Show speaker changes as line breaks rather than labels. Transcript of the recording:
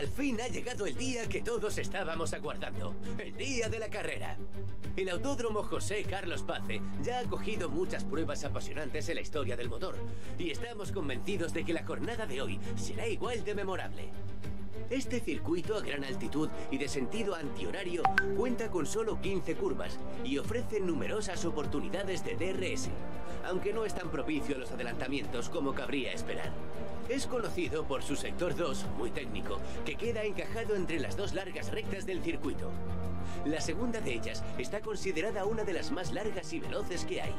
Al fin ha llegado el día que todos estábamos aguardando, el día de la carrera. El Autódromo José Carlos Pace ya ha cogido muchas pruebas apasionantes en la historia del motor y estamos convencidos de que la jornada de hoy será igual de memorable. Este circuito a gran altitud y de sentido antihorario cuenta con solo 15 curvas y ofrece numerosas oportunidades de DRS, aunque no es tan propicio a los adelantamientos como cabría esperar. Es conocido por su sector 2, muy técnico, que queda encajado entre las dos largas rectas del circuito. La segunda de ellas está considerada una de las más largas y veloces que hay.